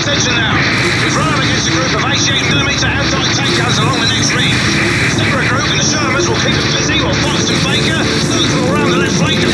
Attention now. We've run up against a group of 88 millimeter anti-tank guns along the next reef. Separate group and the Shermans will keep them busy while Fox and Baker, circle will round the left flank